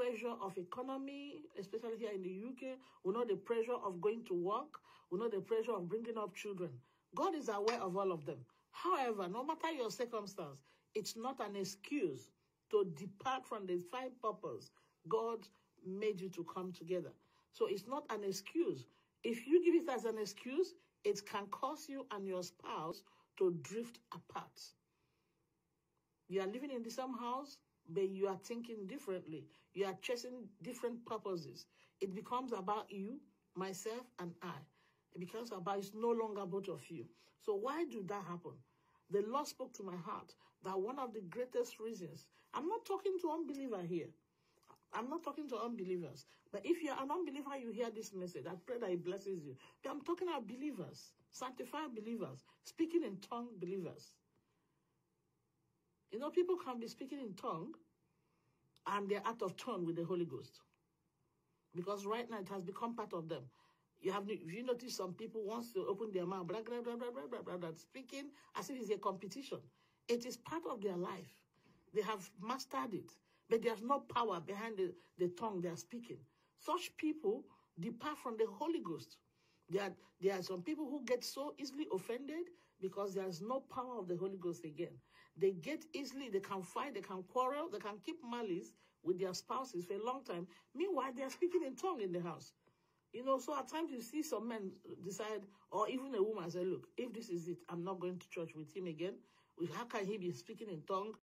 pressure of economy, especially here in the UK. We know the pressure of going to work. We know the pressure of bringing up children. God is aware of all of them. However, no matter your circumstance, it's not an excuse to depart from the five purpose God made you to come together. So it's not an excuse. If you give it as an excuse, it can cause you and your spouse to drift apart. You are living in the same house, but you are thinking differently. You are chasing different purposes. It becomes about you, myself, and I. It becomes about it's no longer both of you. So why did that happen? The Lord spoke to my heart that one of the greatest reasons, I'm not talking to unbeliever here. I'm not talking to unbelievers. But if you're an unbeliever, you hear this message. I pray that it blesses you. But I'm talking about believers, sanctified believers, speaking in tongue believers. You know, people can be speaking in tongue and they're out of tune with the Holy Ghost. Because right now it has become part of them. You have you notice some people wants to open their mouth, blah, blah, blah, blah, blah, blah, blah, blah, speaking as if it's a competition. It is part of their life. They have mastered it. But there's no power behind the, the tongue they are speaking. Such people depart from the Holy Ghost. There are, there are some people who get so easily offended because there's no power of the Holy Ghost again. They get easily, they can fight, they can quarrel, they can keep malice with their spouses for a long time. Meanwhile, they are speaking in tongue in the house. You know, so at times you see some men decide, or even a woman say, look, if this is it, I'm not going to church with him again. How can he be speaking in tongue